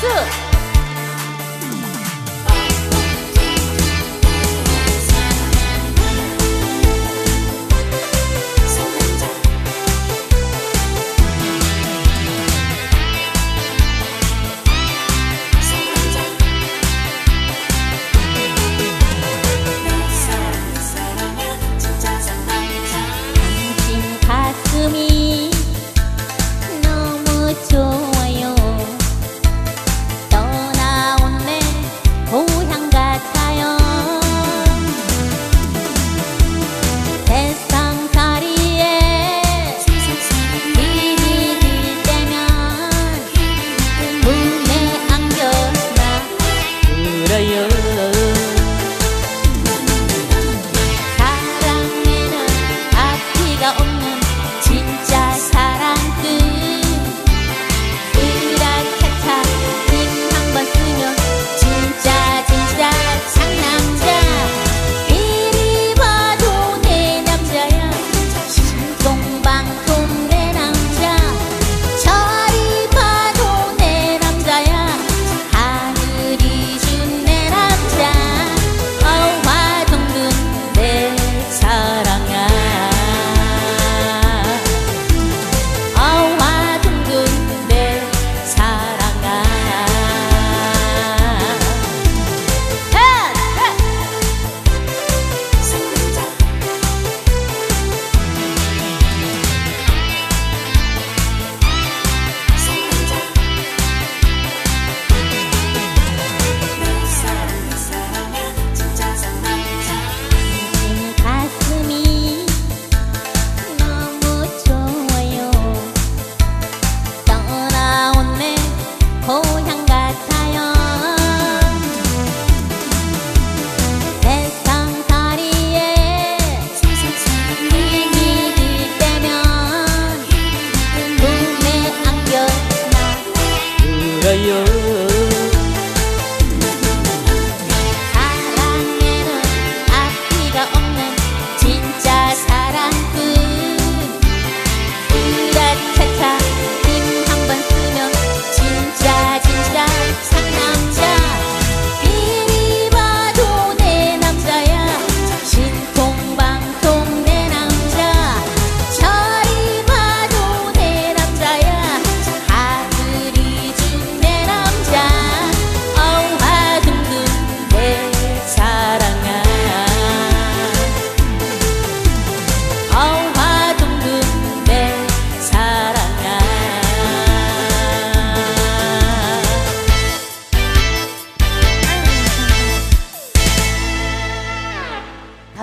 这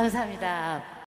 감사합니다.